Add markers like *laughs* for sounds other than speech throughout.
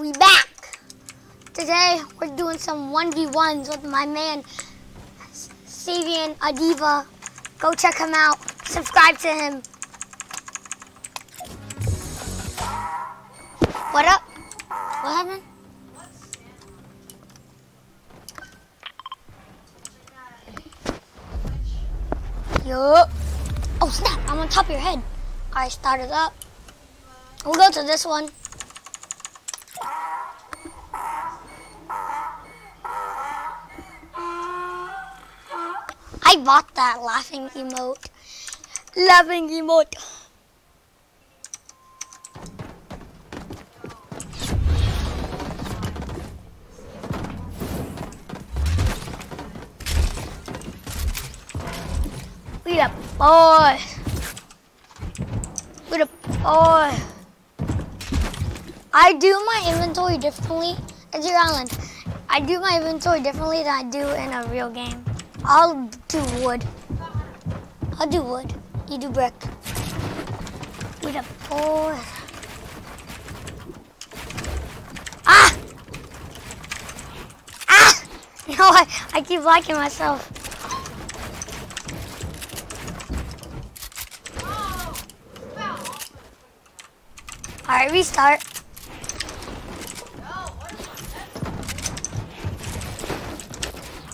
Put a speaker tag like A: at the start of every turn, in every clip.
A: we back. Today we're doing some 1v1s with my man Savian Adiva. Go check him out. Subscribe to him. What up? What happened? Yo. Oh snap, I'm on top of your head. Alright, start it up. We'll go to this one. Bought that laughing emote. Laughing emote. We the boy. We the boy. I do my inventory differently. It's your island. I do my inventory differently than I do in a real game. I'll do wood. I'll do wood. You do brick. We the boy. Ah! Ah! *laughs* No, I, I keep liking myself. Alright, restart.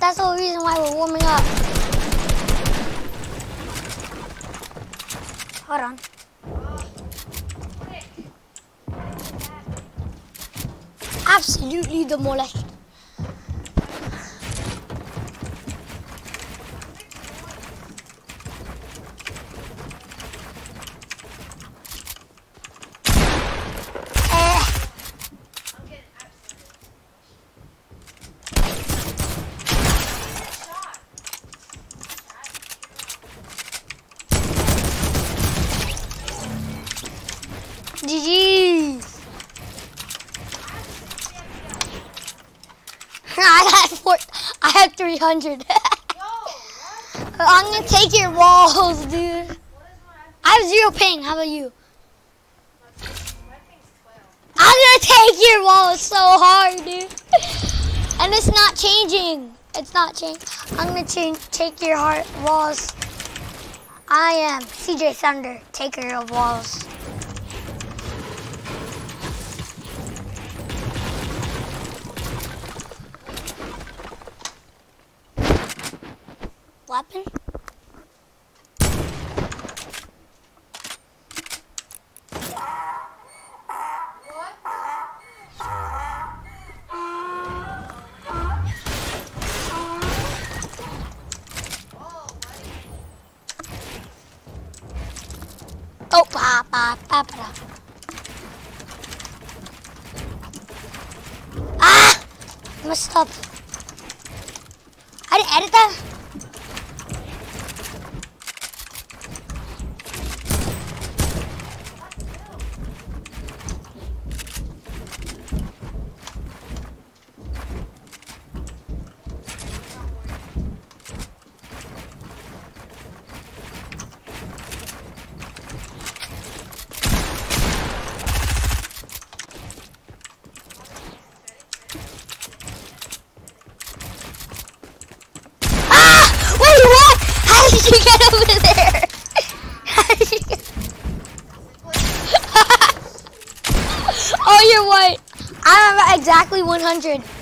A: That's the reason why we're warming up. Hold on. Absolutely. GG's. *laughs* I had four. I had 300. *laughs* I'm gonna take your walls, dude. I have zero ping. How about you? I'm gonna take your walls so hard, dude. *laughs* And it's not changing. It's not changing. I'm gonna change. Take your heart walls. I am CJ Thunder, taker of walls. Weapon? Oh, pa, pa, pa, pa. Ah! I messed up. I didn't edit that. Ah! Wait, what? How did you get over there? How did you get... oh, you're white. I'm at exactly 100.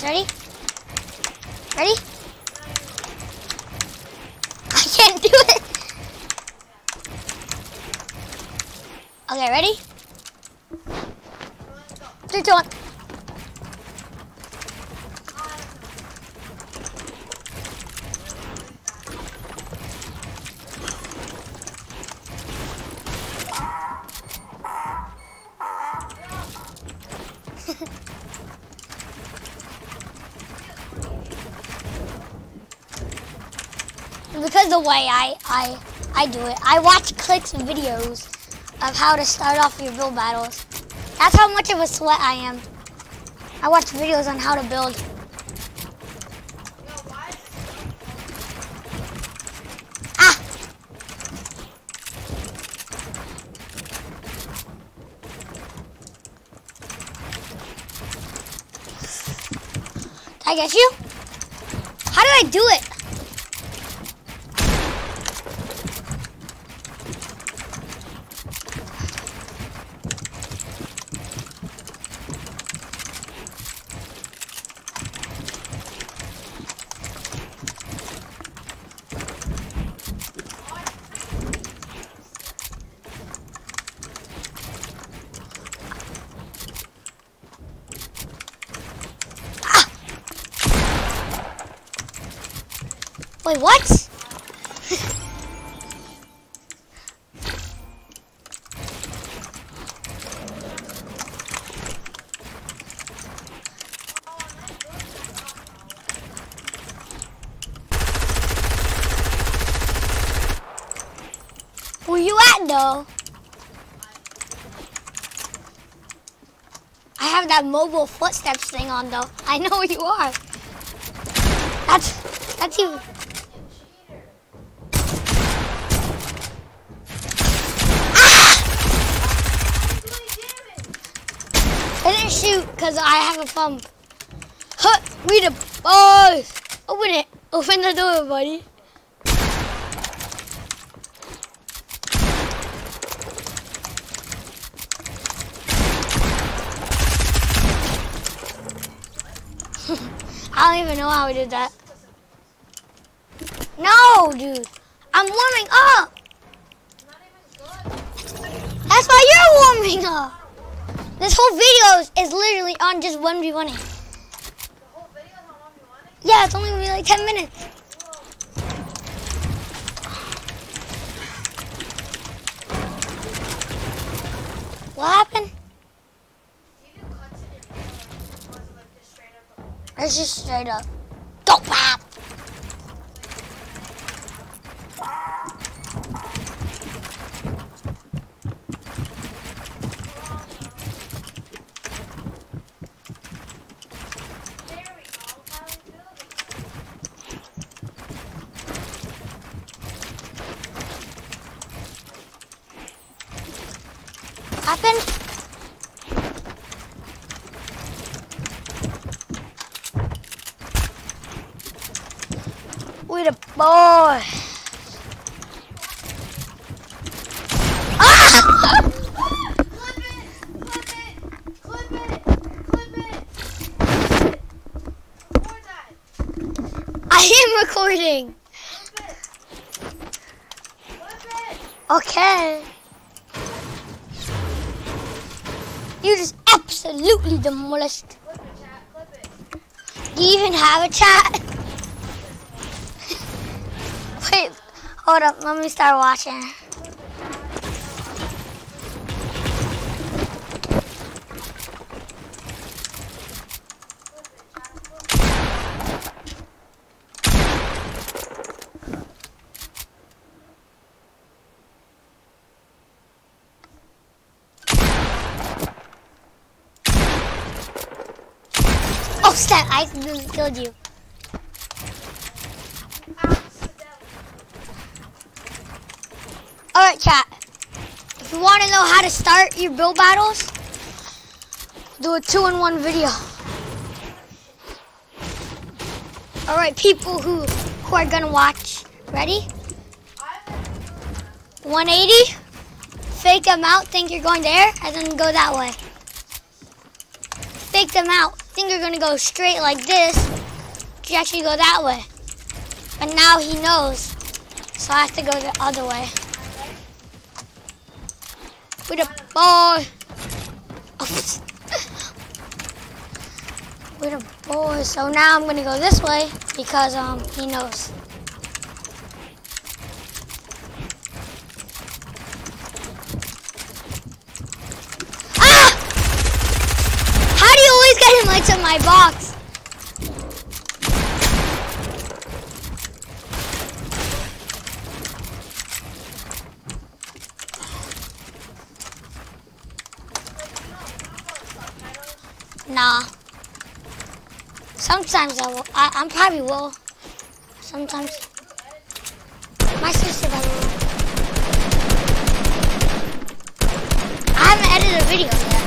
A: guys. Ready? Ready? I can't do it. Okay, ready? Three, two, one. Way I, I, I do it, I watch Clix videos of how to start off your build battles. That's how much of a sweat I am. I watch videos on how to build. Ah! Did I get you? How did I do it? Wait, what? Where you at though? I have that mobile footsteps thing on though. I know where you are. That's that's you. I didn't shoot because I have a thumb. Huh, we the boys. Open it. Open the door, buddy. *laughs* I don't even know how we did that. No, dude. I'm warming up. That's why you're warming up. This whole video is literally on just 1v1. Yeah, it's only gonna be like 10 minutes. What happened? It's just straight up. Don't pop. happened? We the boy. Ah! I am recording. Okay. You just absolutely demolished. Do you even have a chat? Hold up. Let me start watching. Oh, snap. I killed you. Alright, chat. If you want to know how to start your build battles, do a two-in-one video. Alright, people who, who are going to watch. Ready? 180. Fake them out, think you're going there, and then go that way. Fake them out, think you're going to go straight like this. You actually go that way. But now he knows. So I have to go the other way. With a boy. with a boy. So now I'm gonna go this way because um he knows. Ah! How do you always get him like to my box? Nah. Sometimes I will. I, I'm probably will. Sometimes. My sister will. I haven't edited a video yet.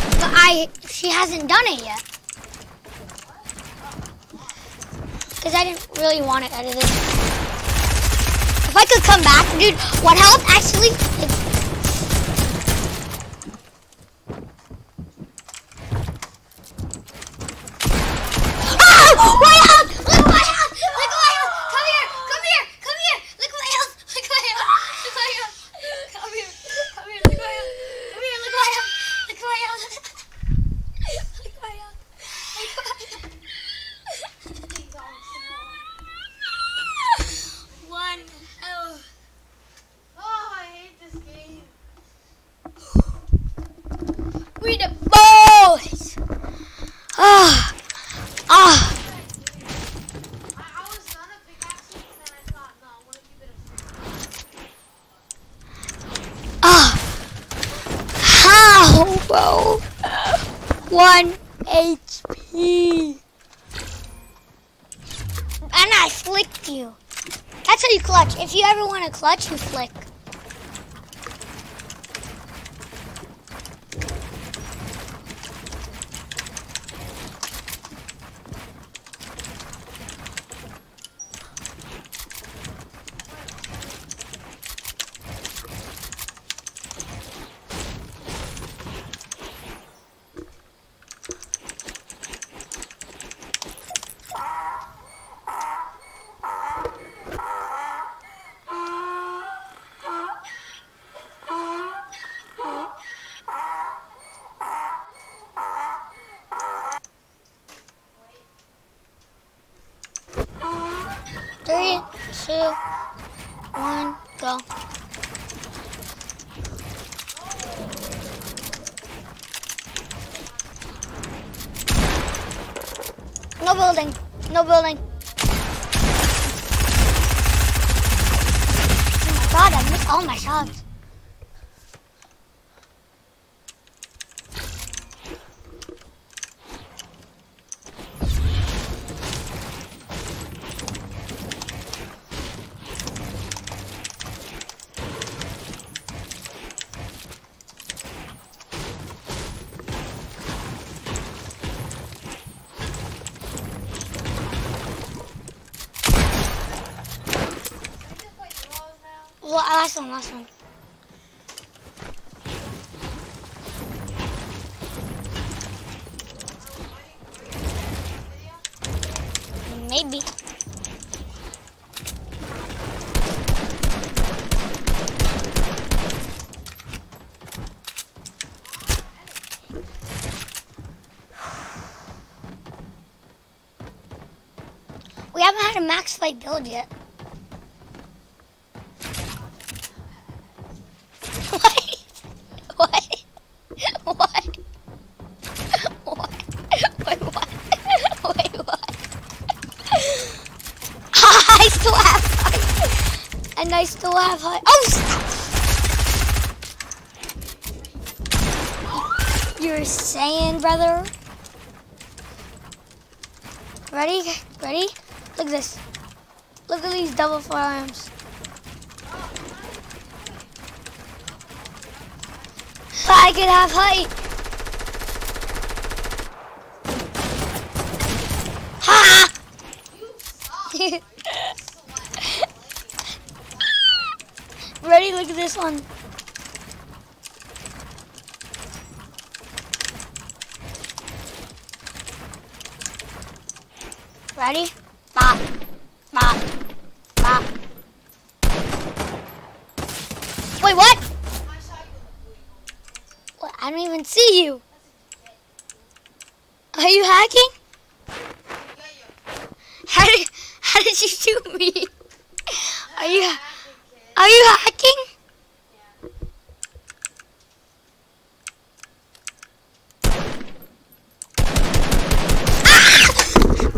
B: Does
A: But I, she hasn't done it yet. Because I didn't really want to edit it. If I could come back, dude, what helped actually? Is, Ah! My health! Look at my health! Look at my health! Come here! Come here! Come here! Look at my health! Look at my health! Look at my health! Come here! Come here! Look at my health! Come here! Look at my health! Look at my health! Look at my health! Look at my health!
B: Things on
A: One health.
B: Oh, I hate this game.
A: We the boys. Ah, ah.
B: I, I was gonna pickaxe it, but then I thought, no, I want to keep it a
A: Ah! How, bro? One HP. And I flicked you. That's how you clutch. If you ever want to clutch, you flick. Three, two, one, go. No building. No building. Oh my god, I missed all my shots.
B: We just play duos now.
A: Well, last one, last one. Maybe. We haven't had a max fight build yet. What? What? What? Wait, what? Wait, what? I still have height. And I still have height. Oh! You're saying, brother? Ready? Ready? Look at this. Look at these double firearms. I could have height. Ha! *laughs* Ready? Look at this one. Ready? Bop. Bop. Bop. Wait, what?
B: I saw you in the blue.
A: What? I don't even see you. Are you hacking? How did how did you shoot me? Are you are you hacking?
B: Yeah.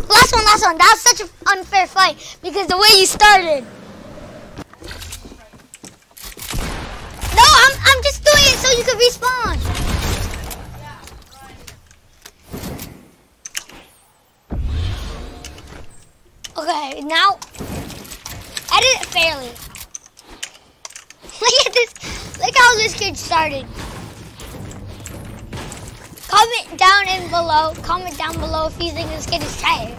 A: Last one, last one. That was such an unfair fight because the way you started. No, I'm I'm just doing it so you can respawn. Okay, now edit it fairly. *laughs* Look at this. Look how this kid started. Comment down in below. Comment down below if you think this kid is tired.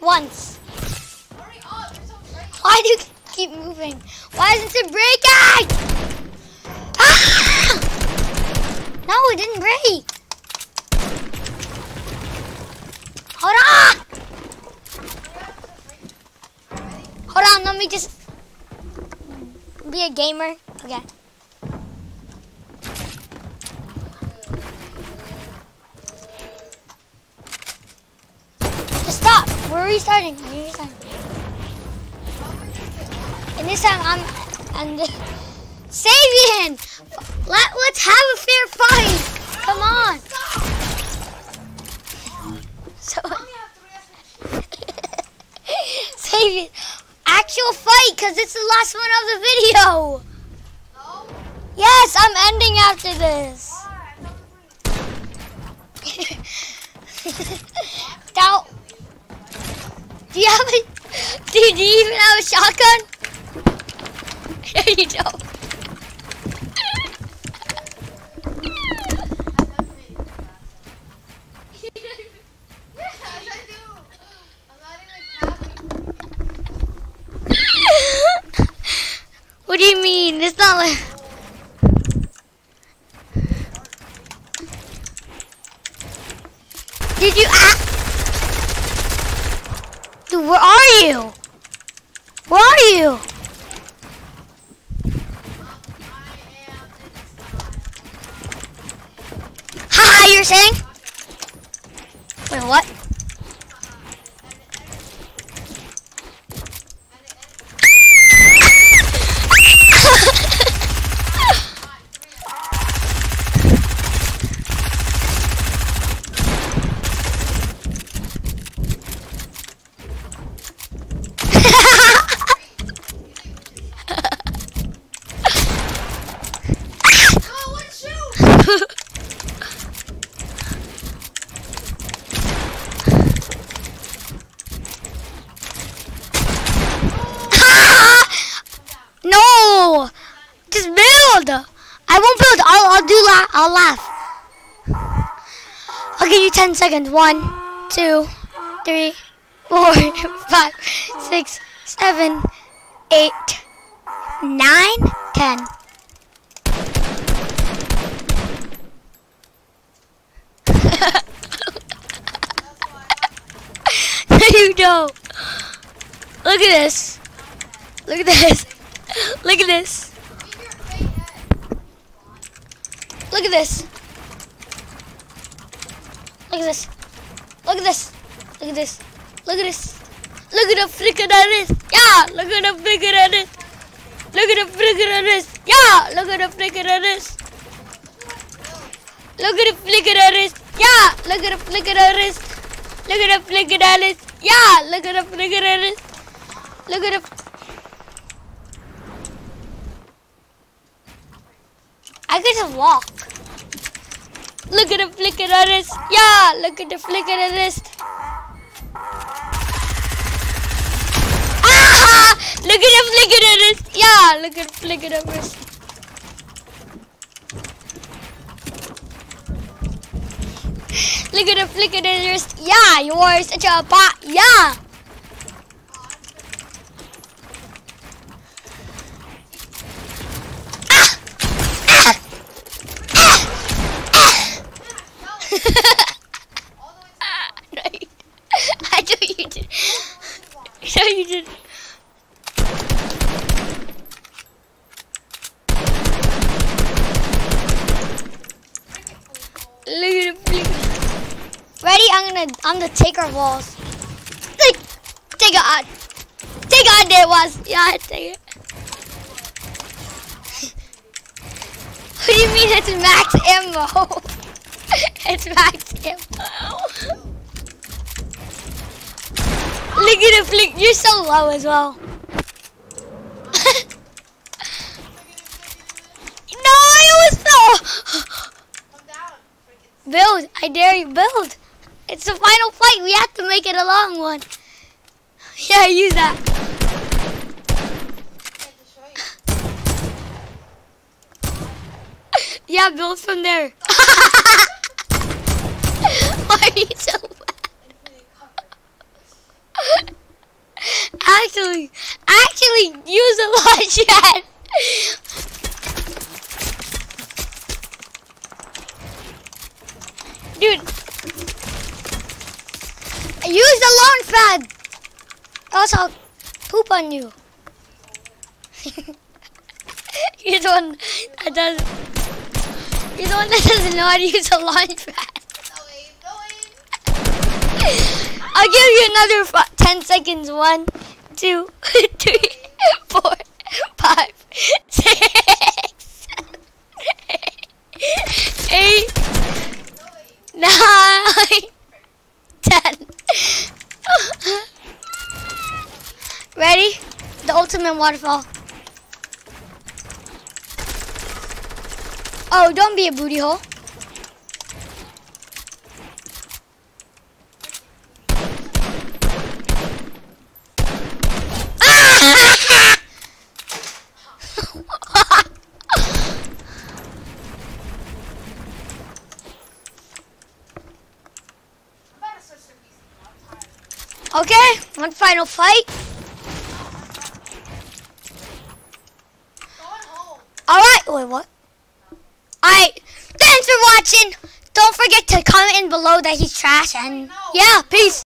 A: Once. Why do you keep moving? Why isn't it breaking? Ah! *laughs* No, it didn't break. Hold on. Hold on, let me just be a gamer. Okay. Just stop. We're restarting. We're restarting. And this time I'm I'm Savian! Let let's have a fair fight! Come on! *laughs* So *laughs* actual fight because it's the last one of the video!
B: No?
A: Yes, I'm ending after this. *laughs* Now, do you have a, *laughs* do, you even have a shotgun? *laughs* No, you don't.
B: Yes, I do. I'm not even happy.
A: What do you mean? It's not like. Did you? Ah! Dude, where are you? Where are you? Haha, you're saying? Wait, what?
B: No, what shoot?
A: no! Just build! I won't build. I'll, laugh. I'll give you 10 seconds. One, two, three, four, *laughs* five, six, seven, eight, nine, ten. *laughs* you don't. Look at this. Look at this. *laughs* Look at this.
B: Leave your fake head.
A: Look at this. Look at this. Look at this. Look at this. Look at this. Look at the flicker at. Yeah, look at the flicker at. Look at the flicker at. Yeah, look at the flicker at. Look at the flicker at. Yeah, look at the flicker at. Look at the flicker at. Yeah, look at the flicker at. Look at the. I could just walk. Look at the flicker of this. Yeah, look at the flicker of this. Ah! Look at the flicker of this. Yeah, look at the flicker of this. Look at the flicker of this. Yeah, you are such a bot. Yeah. Ah! Ah! Ah!
B: All the way to
A: right. I'm gonna take our walls. Take take on. Take on there was. Yeah, take it. *laughs* what do you mean it's max ammo? *laughs* it's max ammo. Look at it flick. You're so low as well. *laughs* no, I was so. Build. I dare you. Build. It's the final fight. We have to make it a long one. *laughs* Yeah, use that. *laughs* Yeah, build from there. *laughs* Why are you so bad? Actually, actually, use a launch pad. Dude, use the launch pad. Else I'll poop on you. You're the one that does. You're the one that doesn't know how to use a launch pad. I'll give you another 10 seconds. One, two, *laughs* three, *laughs* four, five, *laughs* six, eight, nine, ten. *laughs* Ready? The ultimate waterfall. Oh, don't be a booty hole. Ah!
B: I'm about to switch to PC. I'm tired.
A: okay, one final fight. Alright, wait, what? Alright, thanks for watching. Don't forget to comment in below that he's trash and yeah, peace.